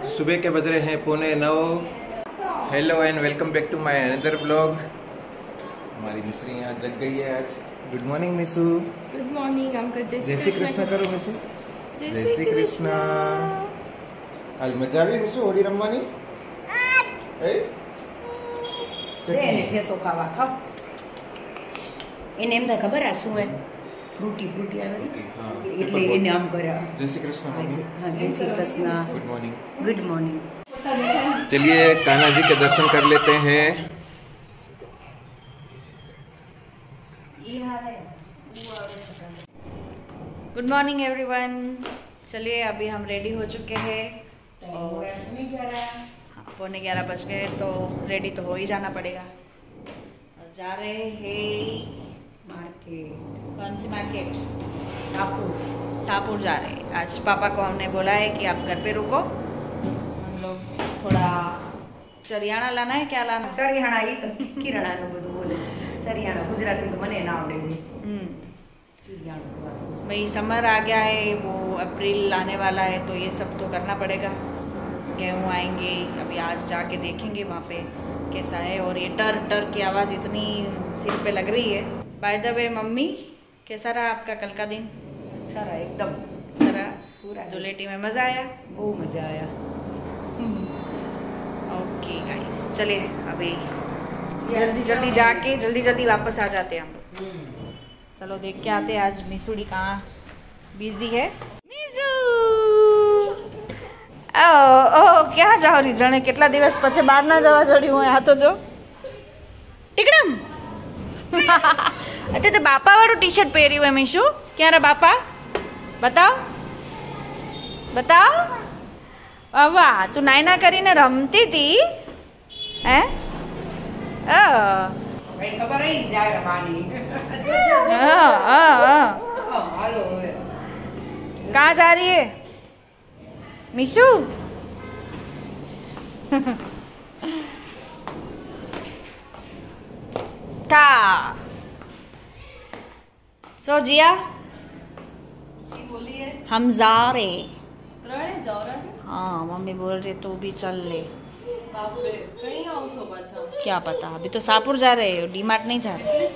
सुबह के बज रहे हैं पौने नौ hello and welcome back to my another vlog हमारी मिस्री यहाँ जग गई है आज good morning Misu good morning uncle जय जय श्री कृष्ण करो मिसू जय જય શ્રી કૃષ્ણ હાલ મજા આવી મિસુ હોળી રમવાની હે? દે એને ઠેસો ખાવા ખાવ એને એમ થાય ખબર આ શું હે ફ્રૂટી ફ્રૂટી આવે ને? હા, એટલે એને આમ કર્યા જય શ્રી કૃષ્ણ મમ્મી હા જય Shri Krishna good morning good morning चलिए कान्हा जी के दर्शन कर लेते हैं गुड मॉर्निंग एवरीवन चलिए अभी हम रेडी हो चुके हैं और हाँ, पौने ग्यारह बज गए तो रेडी तो हो ही जाना पड़ेगा और जा रहे हैं માર્કેટ कौन सी मार्केट સાપુર सापुर जा रहे हैं आज पापा को हमने बोला है कि आप घर पे रुको हम लोग थोड़ा चरियाणा लाना है क्या लाना ચરિયાણા એ તો કિરણાનું બધું બોલે ચરિયાણા ગુજરાતી તો મને ના આવડે એવું हम्म ચરિયાણું ખવાતું હશે. भाई समर आ गया है वो अप्रैल आने वाला है तो ये सब तो करना पड़ेगा गेहूँ आएंगे अभी आज जाके देखेंगे वहाँ पे कैसा है और ये टर टर की आवाज़ इतनी सिर पे लग रही है बाय द वे मम्मी कैसा रहा आपका कल का दिन અચ્છા રહા એકદમ जरा पूरा धुलेटी में मज़ा आया બહુ મજા આયા ओके गाइस चलिए अभी जल्दी जल्दी जाके जल्दी जल्दी वापस आ जाते हैं हम लोग चलो देख के आते हैं आज मिसुड़ी कहाँ बिजी है मिसू ઓ ઓ ક્યાં જાઓ રી જાણે કેટલા દિવસ પછી બહાર ના જવા જડ્યું હોય આ તો જો ટીકડમ અત્યારે તો બાપા વાળું ટી શર્ટ પહેર્યું હોય મીશુ ક્યાં રે બાપા બતાવ બતાવ અ વાહ તું નાયના કરીને રમતી હતી હે અ ભાઈ ખબર રહી જાય રવાની અ, અ, અ. હાલો હવે कहाँ जा रही है मिशू था सो जिया हम जा रहे हाँ। मम्मी बोल रहे तू भी चल ले। क्या पता अभी तो सापुर जा रहे हो डी मार्ट नहीं जा रहे?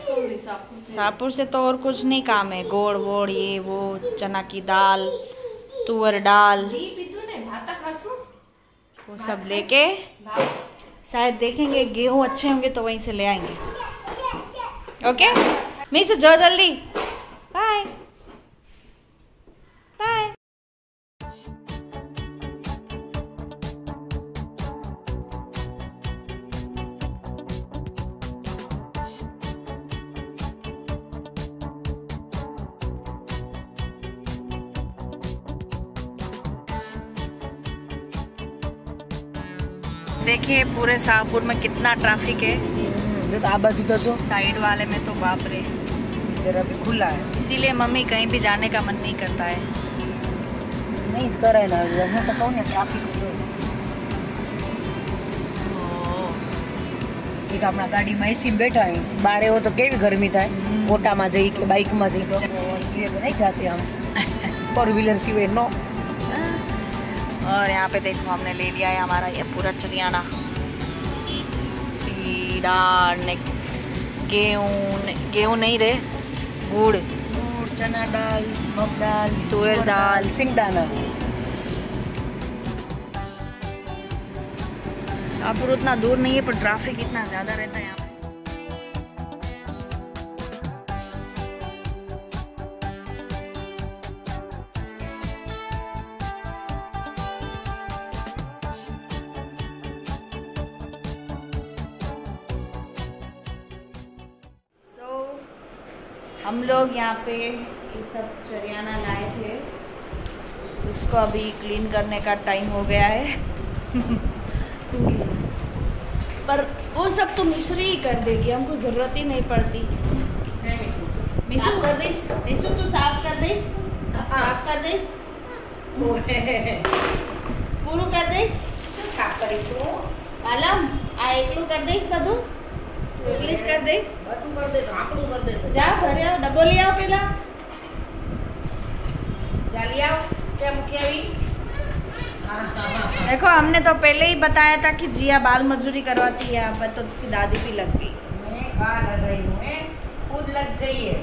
सापुर से तो और कुछ नहीं काम है गोड़ वोड़ ये वो चना की दाल तुअर दाल वो सब लेके शायद देखेंगे गेहूँ अच्छे होंगे तो वहीं से ले आएँगे। ओके मिस जाओ जल्दी। देखिए पूरे शाहपुर में कितना ट्रैफिक है જો તો આ બાજુ તો જો साइड वाले में तो बाप रे જરા બી ખુલ્લા હે इसीलिए मम्मी कहीं भी जाने का मन नहीं करता है નહીં જ કરાય ને હવે હું તો કહું ને ટ્રાફિક જો એક આપણા ગાડીમાં એસી બેઠા હે બાર એવો તો કેવી ગરમી થાય ઓટામાં જઈ કે બાઇકમાં જઈ તો इसलिए तो नहीं जाते हम फोर व्हीलर सिवाय नो और यहाँ पे देखो हमने ले लिया है हमारा ये पूरा चरियाना। गेहूँ गेहूँ नहीं रे गुड़। गुड़ चना दाल मग दाल तुअर दाल। सिंगदाना। शाहपुर उतना दूर नहीं है पर ट्रैफ़िक इतना ज़्यादा रहता है यहाँ हम लोग यहाँ पे ये सब चरियाना लाए थे इसको अभी क्लीन करने का टाइम हो गया है पर वो सब तो मिश्री ही कर देगी हमको ज़रूरत ही नहीं पड़ती मिसू कर दीस मिसू तू साफ कर दीस साफ कर दीस પૂરું કરી દઈશ શું છાપ કરીશ તું આલમ આ એકલું કરી દઈશ બધું તું એકલી જ કરી દઈશ બધું કરી દઈશ આકડું કરી દઈશ જા ભરે આવ ડબ્બો લઈ આવ પેલા ચાલી આવ ત્યાં મૂકી આવી देखो हमने तो पहले ही बताया था कि जिया बाल मजदूरी करवाती है यहाँ पर तो उसकी दादी भी लग गई मैं कहाँ लग गई हूँ मैं खुद लग गई है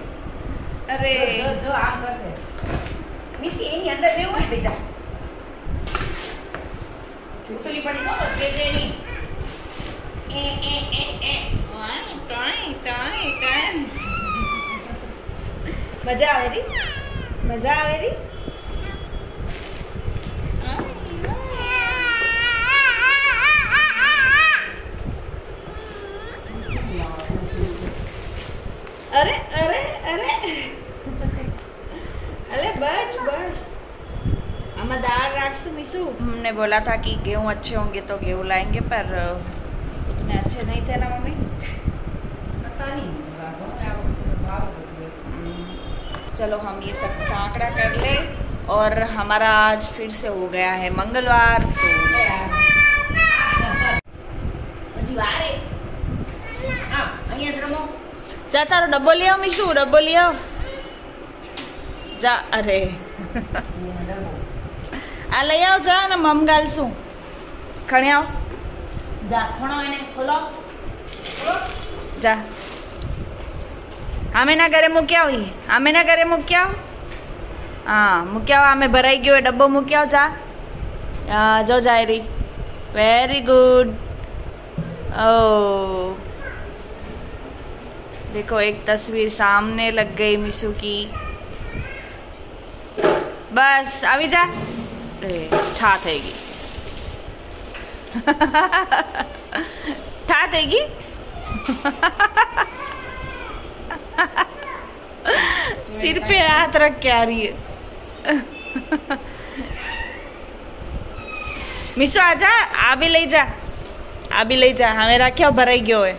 अरे जो जो આમ કરશે મિસી એની અંદર બેવું હોય બેજા ઉતલી પડી તો કે જે નહીં એ એ એ એ મજા આવે રી મજા આવે રી અરે અરે અરે अरे बस बस हमें दाल राखसु मिसु हमने बोला था कि गेहूँ अच्छे होंगे तो गेहूँ लाएंगे पर उतने अच्छे नहीं थे ना मम्मी चलो हम ये सब सांकड़ा कर ले और हमारा आज फिर से हो गया है मंगलवार तो હજી વારે હા અહીંયા જ રમો जा तारो डब्बो लिया मिशु डब्बो लिया जा अरे અહીંયા રમો आ ले आओ जा ना मम गाल सु खणे आओ જા ખણો એને ખોલો जा આમે ના ઘરે મૂક્યા હોય આમે ના ઘરે મૂક્યા હા મૂક્યા આમે ભરાઈ ગયો એ ડબ્બો મૂક્યા જા હા જો જાય રહી વેરી ગુડ ओ देखो एक तस्वीर सामने लग गई मिसू की बस આવી જા એ ઠા થઈ ગઈ ઠા થઈ ગઈ सिर पे हाथ रख के आ रही है मिसो आजा आ भी લઈ જા આ બી લઈ જા હવે રાખ્યો ભરાઈ ગયો હોય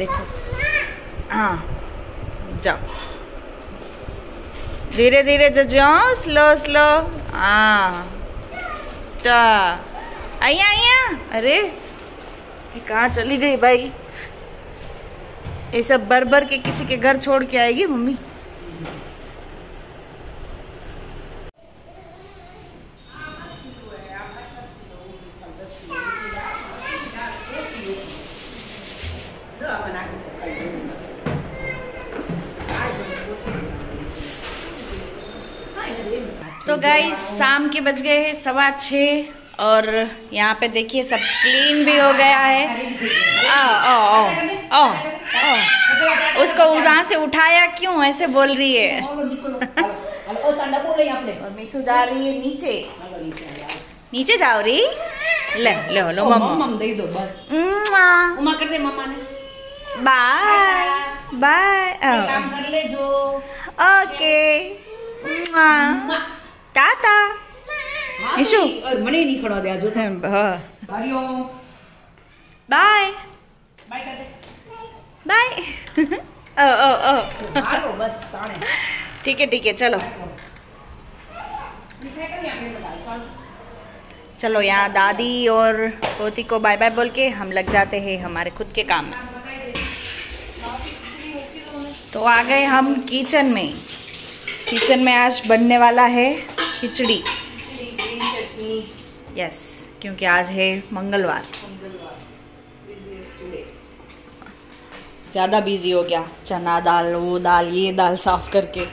देखो हाँ जाओ धीरे धीरे जजो स्लो स्लो हाँ टा आइया आइया अरे ये कहाँ चली गई भाई ये सब बर बर के किसी के घर छोड़ के आएगी मम्मी? तो गाइस शाम के बज गए हैं सवा छः और यहाँ पे देखिए सब क्लीन भी हो गया है। आ, ओ, ओ, ओ, ओ, उसको वहाँ से उठाया क्यों? ऐसे बोल रही है। नीचे। नीचे जाओ रही ले ले लो मम्मा। मम दे दो बस। उमा कर दे मम्मा ने। Bye bye. काम कर ले जो। ओके। टाटा। હા તો ઈશુ. ઈ, અરે મને નહીં ખડવા દે આ જો हाँ, હરિઓમ बाय બાય કરી દે बाय ओ ओ ओ હાલો બસ તાણે ठीक है ठीक है चलो મીઠાઈ કરી આપણે બધા ચાલ चलो यहाँ दादी और पोती को बाय बाय बोल के हम लग जाते हैं हमारे खुद के काम में तो आ गए हम किचन में किचन में आज बनने वाला है खिचड़ी यस क्योंकि आज है मंगलवार ज़्यादा बिजी हो गया चना दाल वो दाल ये दाल साफ करके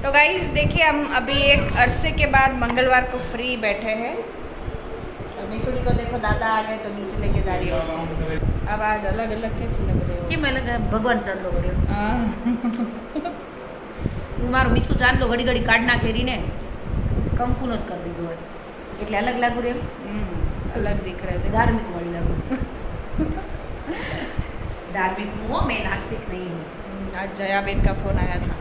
तो गाइस देखिए हम अभी एक अरसे के बाद मंगलवार को फ्री बैठे हैं तो मिसुड़ी को देखो दादा आ गए तो नीचे लेके जा रही है उसको अब आज अलग अलग कैसे लग रहे हो કેમ અલગ ભગવાન ચાંદલો કર્યો हाँ। હું મારો મીસુ ચાંદલો ઘડી ઘડી કાઢ નાખે રીને કંકુનો જ કરી દીધો હોય એટલે અલગ લાગુ રે हम्म, अलग दिख रहे थे ધાર્મિક વાળી લાગુ ધાર્મિક હું હો મેં नास्तिक नहीं हूँ हम्म, आज जया बेन का फोन आया था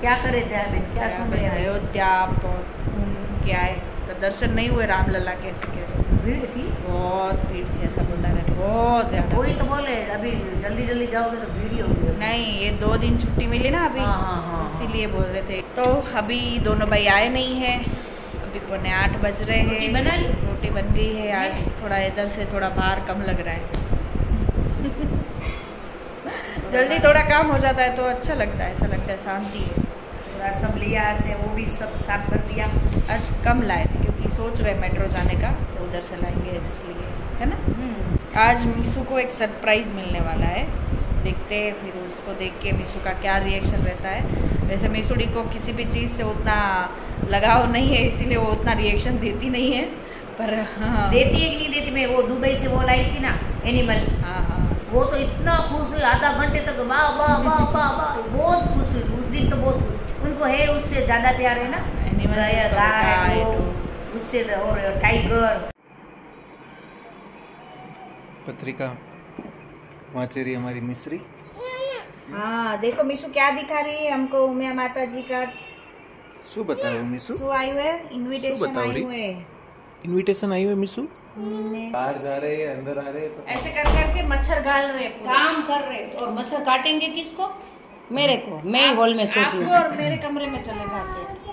क्या करे जया बेन क्या सुन रहे हैं अयोध्या बहुत घूम के आए तो दर्शन नहीं हुए रामलला के ऐसे कह रहे थे भीड़ थी बहुत भीड़ थी ऐसा बोलता रहे बहुत ज्यादा वही तो बोले अभी जल्दी जल्दी जाओगे तो भीड़ ही होगी नहीं ये दो दिन छुट्टी मिली ना अभी हाँ, हाँ, हाँ, इसीलिए बोल रहे थे तो अभी दोनों भाई आए नहीं हैं अभी पौने आठ बज रहे हैं। रोटी बना ली? रोटी बन गई है आज। थोड़ा इधर से थोड़ा बाहर कम लग रहा है। जल्दी थोड़ा काम हो जाता है तो अच्छा लगता है ऐसा लगता है शांति है। पूरा सब लिया थे वो भी सब साफ़ कर दिया। आज कम लाए थे क्योंकि सोच रहे मेट्रो जाने का तो उधर से लाएँगे इसलिए। है ना? हम्म, आज मीशू को एक सरप्राइज़ मिलने वाला है। देखते हैं फिर उसको देख के मीशू का क्या रिएक्शन रहता है। वैसे मीशुड़ी को किसी भी चीज़ से उतना लगाव नहीं है इसीलिए वो उतना रिएक्शन देती नहीं है। पर हाँ। देती है कि नहीं देती मैं वो दुबई से वो लाई थी ना एनिमल्स हाँ हाँ। वो तो इतना खुश हुई आधा घंटे तक वाह वाह वाह वाह वाह बहुत खुश हुई उस दिन तो बहुत उनको है उससे ज़्यादा प्यार है ना? तो उससे और टाइगर पत्रिका वांचे रही हमारी मिस्री। हाँ देखो मीशु क्या दिखा रही है हमको उमिया माता जी का। શું બતાવ્યું મીસુ शो आए हुए શું इनविटेशन बताओ आए रही? हुए इनविटेशन आई हुई मीसू ने- बाहर जा रहे हैं अंदर आ रहे हैं ऐसे कर करके मच्छर गाल रहे हैं पूरा। काम कर रहे और मच्छर काटेंगे किसको मेरे को मैं ही हॉल में सोती आपको हूँ और मेरे कमरे में चले जाते हैं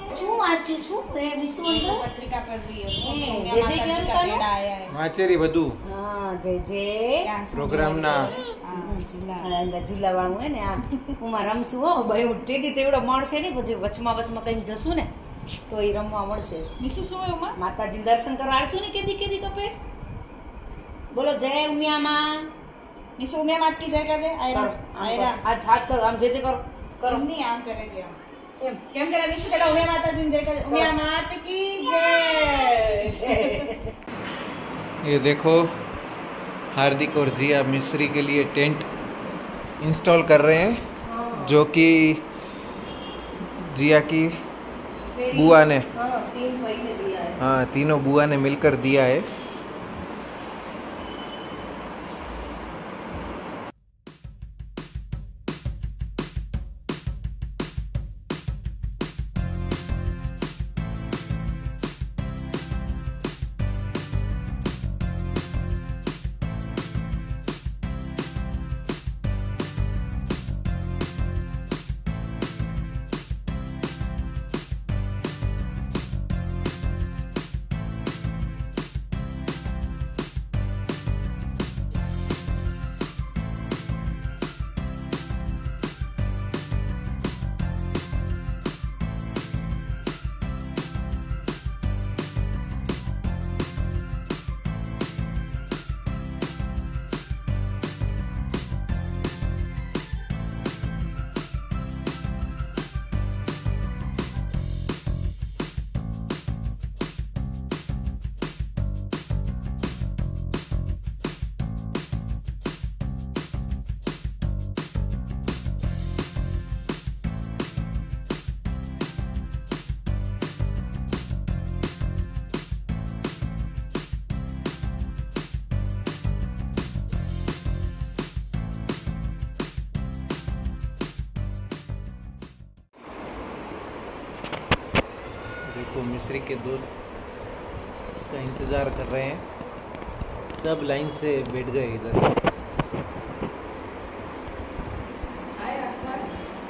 તો એ રમવા મળશે. બીજું શું માતાજી દર્શન કરવા આવશું ને કેદી કેદી કપે? બોલો જય ઉમિયા માત કી જય કર? દે આયરા. આમ જે જે કરો કરો. નહીં આમ કરે આમ. એમ કેમ કરે મીશુ પેલા ઉમિયા માતાજીને જય કરે ઉમિયા માત की जय ये देखो हार्दिक और जिया मिस्री के लिए टेंट इंस्टॉल कर रहे हैं जो कि जिया की बुआ ने हाँ तीन महीने दिया है हाँ तीनों बुआ ने मिलकर दिया है देखो मिस्री के दोस्त इसका इंतज़ार कर रहे हैं सब लाइन से बैठ गए इधर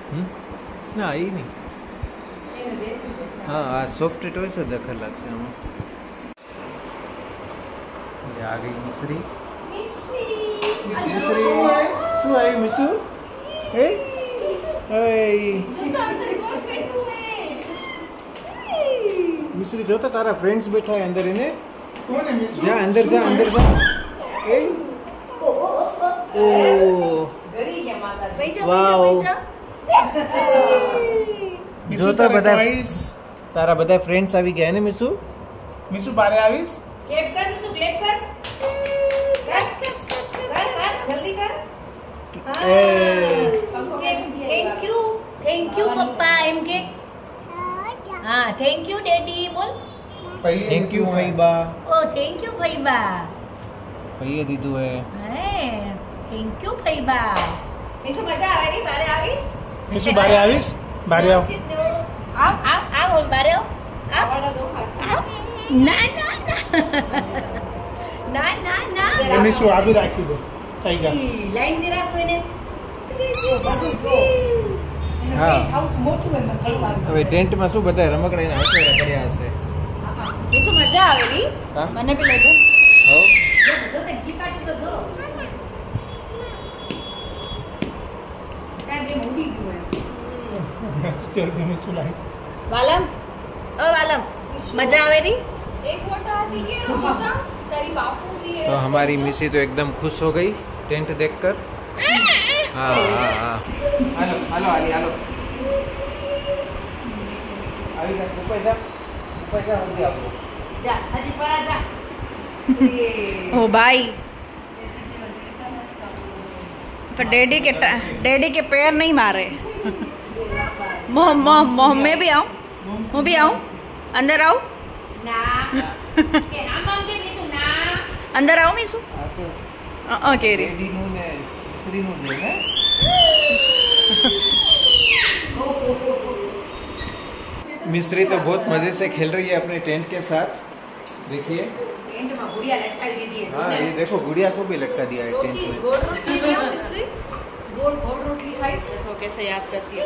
हम्म? ના એ નહીં એને દેશી ભાષા હા આ સોફ્ટ ટોયસ જ અખર લાગશે આમાં ये आ गई मिस्री मिस्री શું આવ્યું મિસુ હે હે જૂતા અંદર કોણ બેઠું હે મિસ્રી જોતા તારા ફ્રેન્ડ્સ બેઠા હે અંદર એને જા અંદર જા અંદર જા એ ઓ ઘરી ગયા માતા વાવ જોતા બધા તારા બધા ફ્રેન્ડ્સ આવી ગયા ને મિસુ મિસુ બારે આવીશ ક્લેપ કર શું ક્લેપ કર કર કર કર જલ્દી કર એ thank you thank you papa એમ કે હા થેન્ક યુ ડેડી બોલ. થેન્ક યુ ફઈબા. ઓ થેન્ક યુ ફઈબા. ફઈએ દીધું હે. હે થેન્ક યુ ફઈબા. મીશુ મજા આવે નહીં બારે આવીશ? મિસુ બારે આવીશ? બારે આવ. આવ આવ આવ બારે આવ. આવ. આવ. ના ના ના. ના ના ના. મિસુ આવી રાખી દે. થઈ ગયા. ઈ, લાઈન જે રાખો એને હા હાઉસ મોટું એમ થયું હવે ટેન્ટમાં શું બધા રમકડા એના હસેરા કર્યા હશે મીશુ મજા આવે નહીં હા મને બી લઈ દો હો જો તે ઘી કાઢ્યું તો જો કાંઈ બે ઉડી ગયું એમ નથી ચલતી મીસુ લાઈટ વાલમ ઓ વાલમ મજા આવે રી एक वोट आती है रोजा तेरी बापू भी है तो हमारी मिसी तो एकदम खुश हो गई टेंट देखकर हेलो हेलो अली हेलो अभी सर हो गया आपको जा अजी पर जा ओ भाई पर डैडी के डैडी के पैर नहीं मारे मोह मोह मैं भी आऊँ मैं भी आऊँ अंदर आऊँ अंदर आऊँ मिसू ओके रे फ्री हो गया है। मिस्त्री तो बहुत मज़े से खेल रही है अपने टेंट के साथ। देखिए। हाँ ये देखो गुड़िया को भी लटका दिया है टेंट में। गोल गोल रोटी खाई। देखो कैसे याद करती है।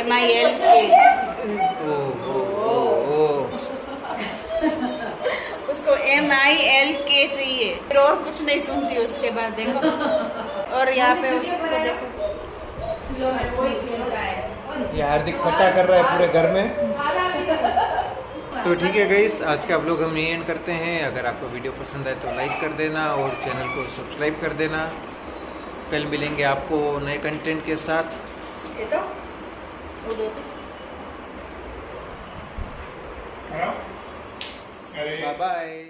एम आई एल के ओ एम आई एल के चाहिए। फिर और कुछ नहीं सुनती उसके बाद देखो। और यहाँ पे उसको देखो। ये हार्दिक फटा कर रहा है पूरे घर में। तो ठीक है गईस आज का ब्लॉग हम यही एंड करते हैं। अगर आपको वीडियो पसंद आए तो लाइक कर देना और चैनल को सब्सक्राइब कर देना। कल मिलेंगे आपको नए कंटेंट के साथ। ये तो वो दो तो। Bye bye